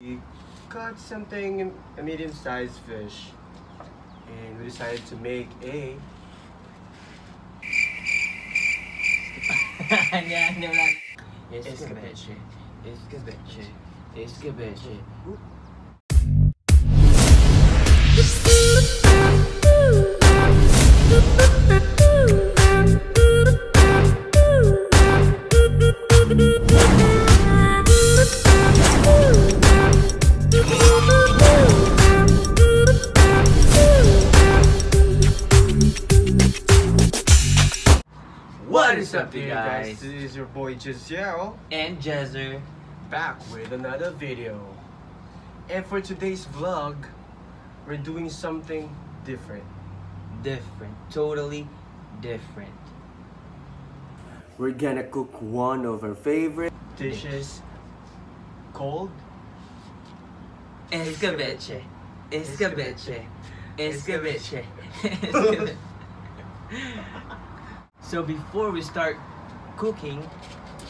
We caught something, a medium-sized fish, and we decided to make a wala. Escabeche. Escabeche. Escabeche. Up, you guys? This is your boy Giselle, And Jezzer. back with another video. And for today's vlog, we're doing something different. Different. Totally different. We're gonna cook one of our favorite dishes, cold Escabeche. Escabeche. Escabeche. Escabeche. so before we start cooking,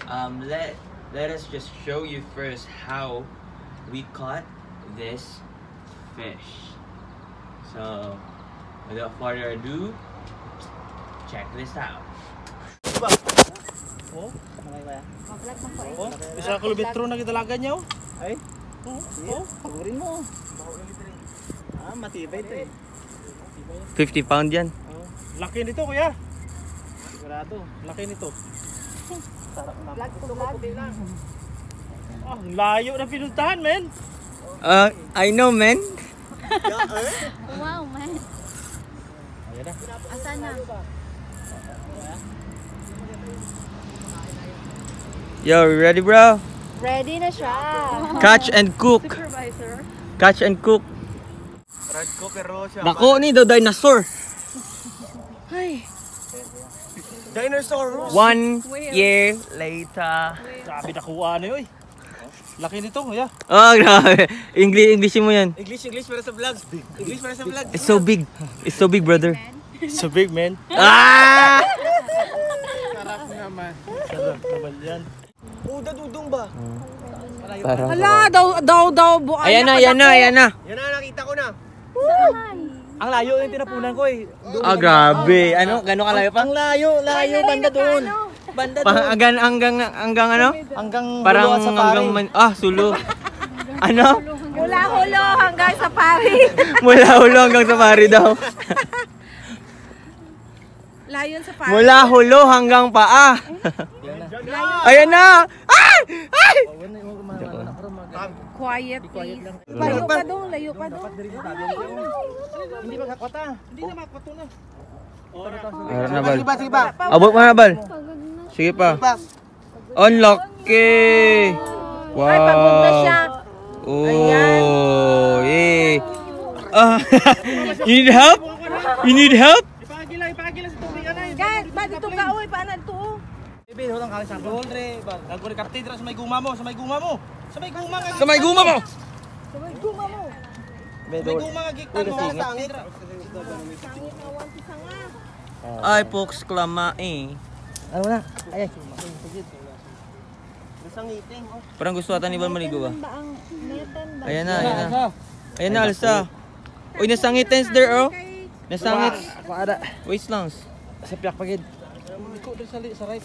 um, let let us just show you first how we caught this fish. So without further ado, check this out. Oh, isa kilometro na kitalagan niyo. Ay. Oh, oh, pagurin mo. Ah, matibay ito eh. 50 pound yan. Oh, laki nito kuya. Sigurado, laki nito. Vlog to vlog. Ah, ang layo na pinuntahan, men. Uh, I know, man. Wow, man. Ayan na. Asan na? Yo, ready, bro? Ready na siya. Catch and cook. Supervisor. Catch and cook. Red ko pero siya. Nako ni daw dinosaur. Ay. Dinosaur. One year later. Grabe nakuha na yun. Laki nito, kuya. Oh, grabe. English, English mo yan. English, English para sa vlog. English para sa vlog. It's so big. It's so big, brother. So big, man. Ah! Sarap naman yan. Uda dudong ba? Parang... Hala, daw, daw, daw, Ayan na, ayan na, ayan na. Yan na nakita ko na. Ang layo yung tinapunan ko eh. Ah, grabe. Ano? Gano'ng kalayo pa? Ang layo, layo, banda doon. Banda doon. hanggang, hanggang, hanggang ano? Hanggang Parang sa hanggang, pare. man, ah, sulo. ano? Mula hulo hanggang sa pari. Mula hulo hanggang sa pari daw. Layon sa pari. Mula hulo hanggang paa. Ayan na! Ay! Ay! Quiet, Quiet please. Layo pa doon, layo pa doon. Hindi makakwata. Hindi na makakwata na. Meron na, Bal. Abot mo na, Bal. Sige pa. Unlucky! Wow! Ay, pagod na siya. Oh, eh. Ah, you need help? You need help? Ipagila, ipagila sa tubig anay. Guys, ba dito ka, uy, paano to? Bebe, hulang kali sa doon re. Bago re katedra sa may guma mo, sa may guma mo. Sa may guma nga. Sa may guma mo! Sabay, guma mo. Sa may guma nga giktan mo sa katedra. Sangit awan si Sanga. Ay, folks, klama eh. Ano na? Ay. Oh. Parang gusto ata ni Bal maligo ba? Ba? Ayan na, ayan na. Ayan na, alsa. Uy, nasangit tens there, oh. Nasangit. Wait lang. Sa piyak pagid.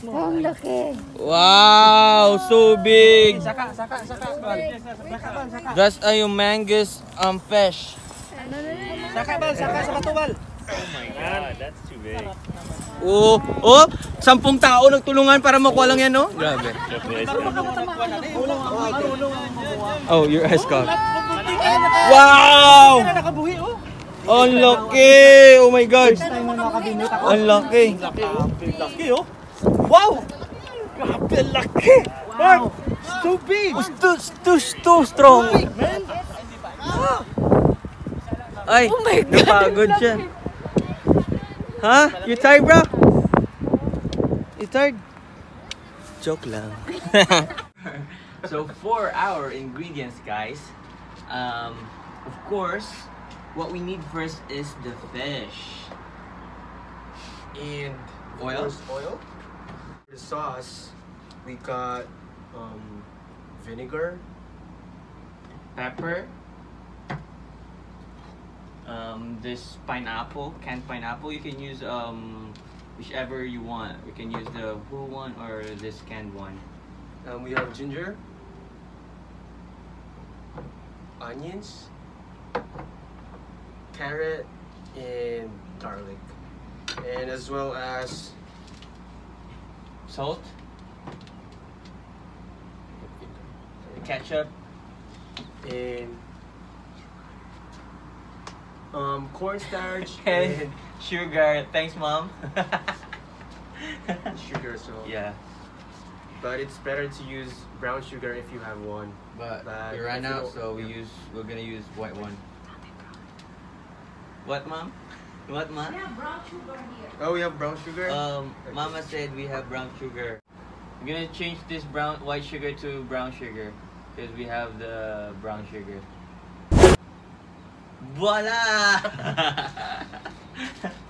Mo. Ang laki. Wow, so big. Saka, saka, saka. That's a humongous um, fish. Saka bal, saka sa bato bal. Oh, oh, sampung tao nagtulungan para makuha lang yan, no? Grabe. Oh, your eyes cocked. Wow! Nakabuhi oh. Unlucky! Oh my God! Time mo makabinit ako. Unlucky! Laki oh. Wow! Grabe laki. Wow. So big. Too, too, too strong! Man. Ay, napagod siya. Ha? You tired, bro? You tired? Joke lang. so for our ingredients, guys, um, of course, what we need first is the fish. And Oil? oil. For the sauce, we got um, vinegar pepper. Um, this pineapple, canned pineapple. You can use um, whichever you want. We can use the whole one or this canned one. Um, we have ginger, onions, carrot, and garlic, and as well as Salt, ketchup, and um, cornstarch and and sugar. Thanks, mom. sugar. So yeah, but it's better to use brown sugar if you have one. but But we ran if you out, don't- so we yeah. use. We're gonna use white one. What, mom? What, mom? Oh, we have brown sugar. Um, Mama said we have brown sugar. I'm gonna change this brown white sugar to brown sugar because we have the brown sugar. Voila!